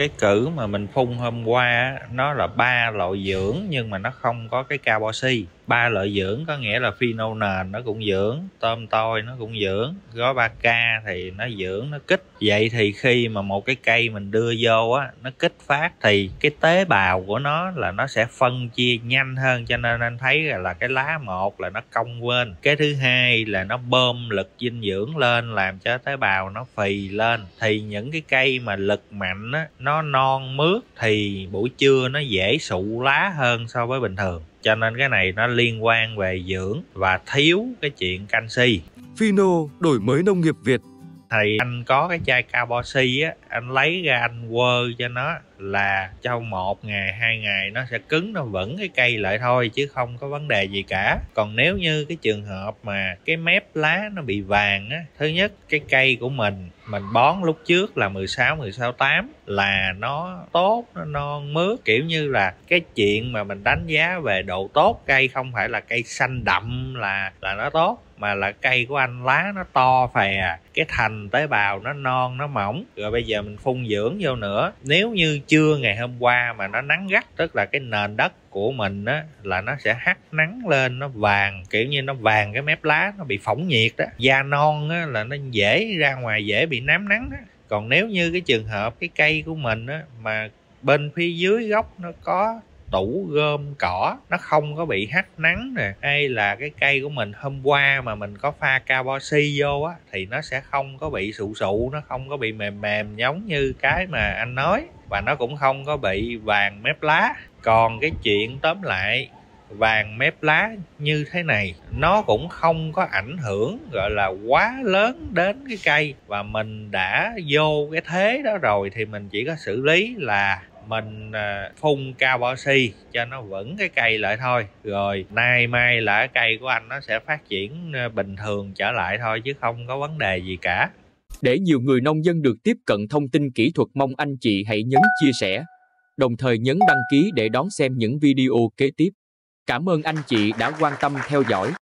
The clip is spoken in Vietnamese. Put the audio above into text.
cái cử mà mình phun hôm qua nó là ba loại dưỡng nhưng mà nó không có cái carboxy. Ba loại dưỡng có nghĩa là phenol nền nó cũng dưỡng tôm tôi nó cũng dưỡng gói 3k thì nó dưỡng nó kích. Vậy thì khi mà một cái cây mình đưa vô á nó kích phát thì cái tế bào của nó là nó sẽ phân chia nhanh hơn cho nên anh thấy là, là cái lá một là nó cong quên. Cái thứ hai là nó bơm lực dinh dưỡng lên làm cho tế bào nó phì lên. Thì những cái cây mà lực mạnh á nó non mướt thì buổi trưa nó dễ sụ lá hơn so với bình thường. Cho nên cái này nó liên quan về dưỡng và thiếu cái chuyện canxi. Fino đổi mới nông nghiệp Việt. thì anh có cái chai carboxy á anh lấy ra anh quơ cho nó là trong một ngày, hai ngày nó sẽ cứng, nó vẫn cái cây lại thôi, chứ không có vấn đề gì cả. Còn nếu như cái trường hợp mà cái mép lá nó bị vàng á, thứ nhất, cái cây của mình mình bón lúc trước là 16 16 8 là nó tốt, nó non mướt. Kiểu như là cái chuyện mà mình đánh giá về độ tốt cây không phải là cây xanh đậm là là nó tốt, mà là cây của anh lá nó to phè, cái thành tế bào nó non, nó mỏng. Rồi bây giờ mình phun dưỡng vô nữa. Nếu như trưa ngày hôm qua mà nó nắng gắt, tức là cái nền đất của mình á, là nó sẽ hắt nắng lên, nó vàng, kiểu như nó vàng cái mép lá, nó bị phỏng nhiệt đó da non á, là nó dễ ra ngoài, dễ bị nám nắng đó. còn nếu như cái trường hợp cái cây của mình á, mà bên phía dưới gốc nó có tủ gom cỏ, nó không có bị hắt nắng nè. Hay là cái cây của mình hôm qua mà mình có pha carboxy vô á, thì nó sẽ không có bị sụ sụ, nó không có bị mềm mềm giống như cái mà anh nói. Và nó cũng không có bị vàng mép lá. Còn cái chuyện tóm lại, vàng mép lá như thế này, nó cũng không có ảnh hưởng, gọi là, quá lớn đến cái cây. Và mình đã vô cái thế đó rồi thì mình chỉ có xử lý là mình à, phun cao bỏ si cho nó vững cái cây lại thôi rồi nay mai là cây của anh nó sẽ phát triển à, bình thường trở lại thôi chứ không có vấn đề gì cả Để nhiều người nông dân được tiếp cận thông tin kỹ thuật mong anh chị hãy nhấn chia sẻ, đồng thời nhấn đăng ký để đón xem những video kế tiếp. Cảm ơn anh chị đã quan tâm theo dõi.